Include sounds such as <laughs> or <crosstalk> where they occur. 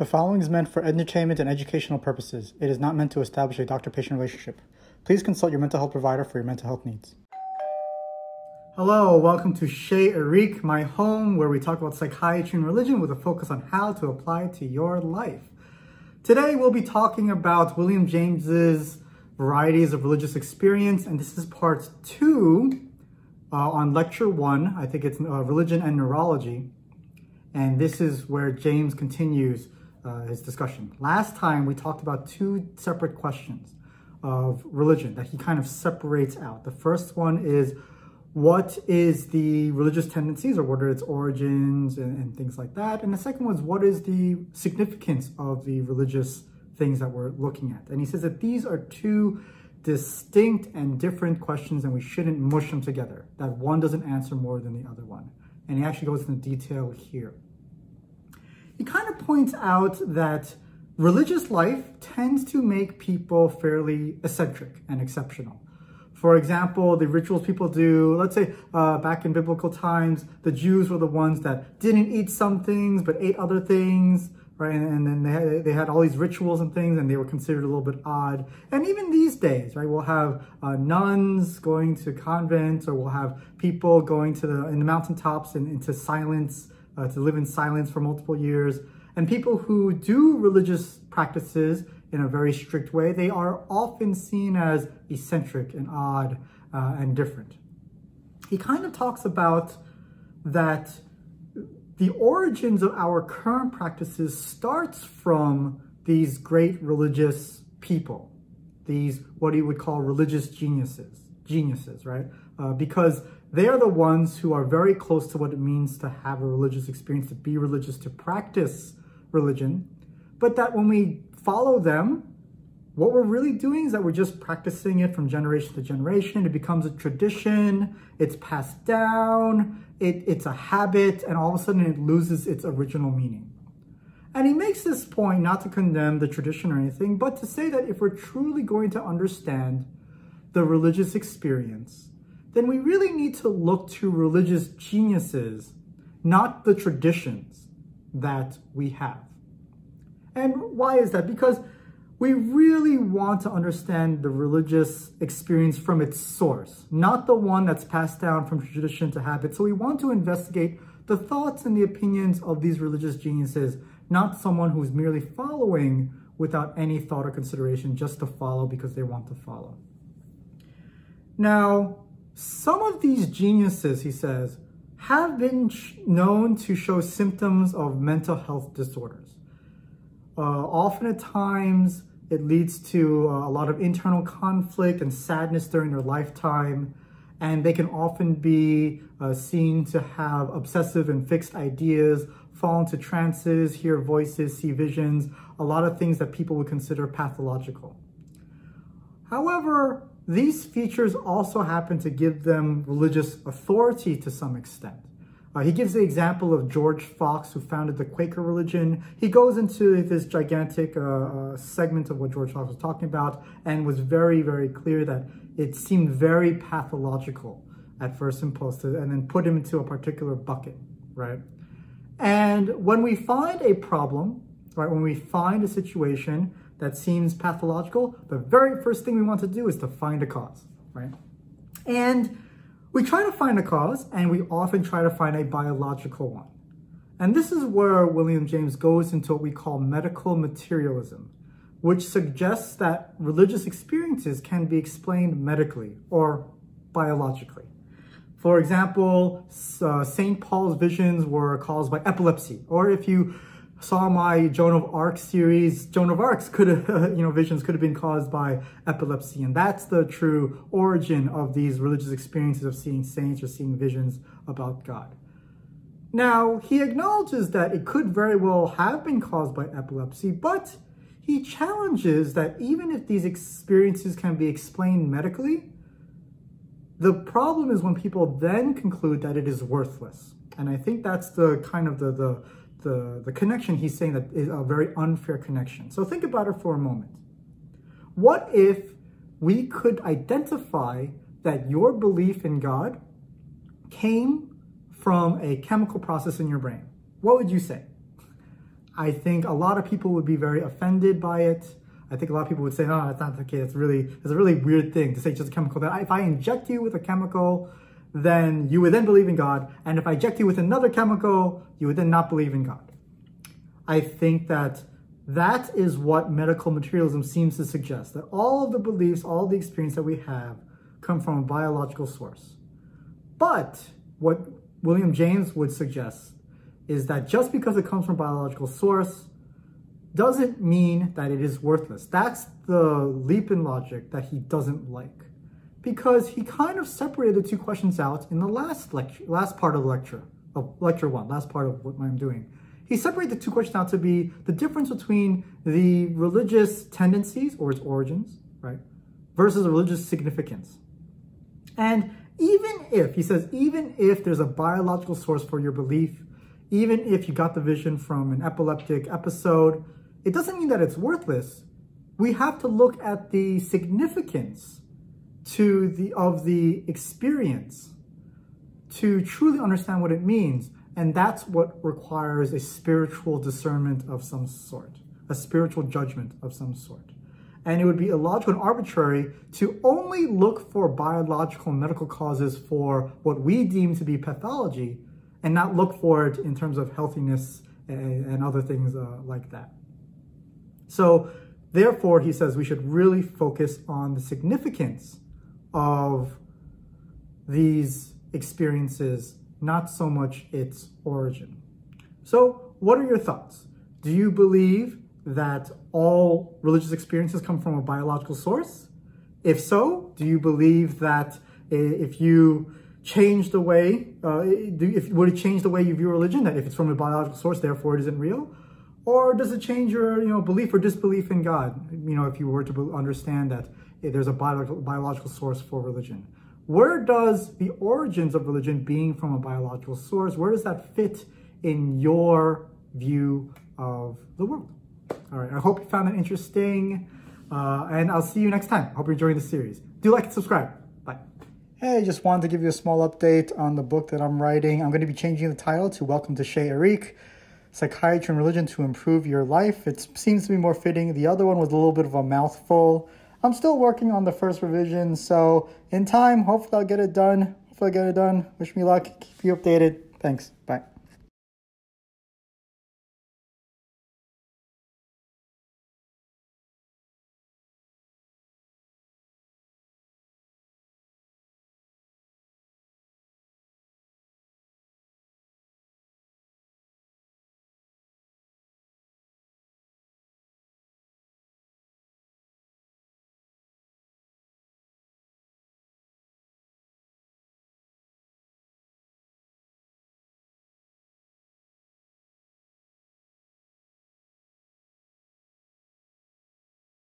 The following is meant for entertainment and educational purposes. It is not meant to establish a doctor patient relationship. Please consult your mental health provider for your mental health needs. Hello, welcome to Chez Eric, my home, where we talk about psychiatry and religion with a focus on how to apply to your life. Today, we'll be talking about William James's varieties of religious experience, and this is part two uh, on lecture one. I think it's uh, religion and neurology. And this is where James continues uh, his discussion. Last time we talked about two separate questions of religion that he kind of separates out. The first one is what is the religious tendencies or what are its origins and, and things like that. And the second was what is the significance of the religious things that we're looking at. And he says that these are two distinct and different questions and we shouldn't mush them together, that one doesn't answer more than the other one. And he actually goes into detail here he kind of points out that religious life tends to make people fairly eccentric and exceptional. For example, the rituals people do, let's say uh, back in biblical times, the Jews were the ones that didn't eat some things but ate other things, right? And, then they had, they had all these rituals and things and they were considered a little bit odd. And even these days, right, we'll have uh, nuns going to convents or we'll have people going to the, in the mountaintops and into silence uh, to live in silence for multiple years. And people who do religious practices in a very strict way, they are often seen as eccentric and odd uh, and different. He kind of talks about that the origins of our current practices starts from these great religious people, these what he would call religious geniuses, geniuses, right? Uh, because they are the ones who are very close to what it means to have a religious experience, to be religious, to practice religion. But that when we follow them, what we're really doing is that we're just practicing it from generation to generation. It becomes a tradition, it's passed down, it, it's a habit, and all of a sudden it loses its original meaning. And he makes this point not to condemn the tradition or anything, but to say that if we're truly going to understand the religious experience, then we really need to look to religious geniuses, not the traditions that we have. And why is that? Because we really want to understand the religious experience from its source, not the one that's passed down from tradition to habit. So we want to investigate the thoughts and the opinions of these religious geniuses, not someone who's merely following without any thought or consideration just to follow because they want to follow. Now, some of these geniuses, he says, have been known to show symptoms of mental health disorders. Uh, often at times, it leads to uh, a lot of internal conflict and sadness during their lifetime, and they can often be uh, seen to have obsessive and fixed ideas, fall into trances, hear voices, see visions, a lot of things that people would consider pathological. However, these features also happen to give them religious authority to some extent. Uh, he gives the example of George Fox, who founded the Quaker religion. He goes into this gigantic uh, uh, segment of what George Fox was talking about and was very, very clear that it seemed very pathological at first impulse and then put him into a particular bucket, right? And when we find a problem, right, when we find a situation that seems pathological, the very first thing we want to do is to find a cause, right? And we try to find a cause, and we often try to find a biological one. And this is where William James goes into what we call medical materialism, which suggests that religious experiences can be explained medically or biologically. For example, uh, St. Paul's visions were caused by epilepsy, or if you saw my Joan of Arc series, Joan of Arc's could have, <laughs> you know, visions could have been caused by epilepsy. And that's the true origin of these religious experiences of seeing saints or seeing visions about God. Now, he acknowledges that it could very well have been caused by epilepsy, but he challenges that even if these experiences can be explained medically, the problem is when people then conclude that it is worthless. And I think that's the kind of the, the the, the connection he's saying that is a very unfair connection. So think about it for a moment. What if we could identify that your belief in God came from a chemical process in your brain? What would you say? I think a lot of people would be very offended by it. I think a lot of people would say, no, that's not okay. It's really it's a really weird thing to say just a chemical." That if I inject you with a chemical, then you would then believe in God, and if I inject you with another chemical, you would then not believe in God. I think that that is what medical materialism seems to suggest, that all of the beliefs, all the experience that we have come from a biological source. But what William James would suggest is that just because it comes from a biological source doesn't mean that it is worthless. That's the leap in logic that he doesn't like because he kind of separated the two questions out in the last lecture, last part of the lecture, of lecture one, last part of what I'm doing. He separated the two questions out to be the difference between the religious tendencies or its origins, right, versus the religious significance. And even if, he says, even if there's a biological source for your belief, even if you got the vision from an epileptic episode, it doesn't mean that it's worthless. We have to look at the significance to the of the experience to truly understand what it means. And that's what requires a spiritual discernment of some sort, a spiritual judgment of some sort. And it would be illogical and arbitrary to only look for biological and medical causes for what we deem to be pathology and not look for it in terms of healthiness and, and other things uh, like that. So, therefore, he says we should really focus on the significance of these experiences not so much its origin. So, what are your thoughts? Do you believe that all religious experiences come from a biological source? If so, do you believe that if you change the way, uh, if would it change the way you view religion? That if it's from a biological source, therefore it isn't real, or does it change your you know belief or disbelief in God? You know, if you were to understand that there's a biological source for religion. Where does the origins of religion being from a biological source, where does that fit in your view of the world? All right, I hope you found that interesting, uh, and I'll see you next time. Hope you're enjoying the series. Do like and subscribe. Bye. Hey, just wanted to give you a small update on the book that I'm writing. I'm going to be changing the title to Welcome to Chez Eric, Psychiatry and Religion to Improve Your Life. It seems to be more fitting. The other one was a little bit of a mouthful. I'm still working on the first revision, so in time, hopefully I'll get it done. Hopefully I'll get it done. Wish me luck. Keep you updated. Thanks. Bye.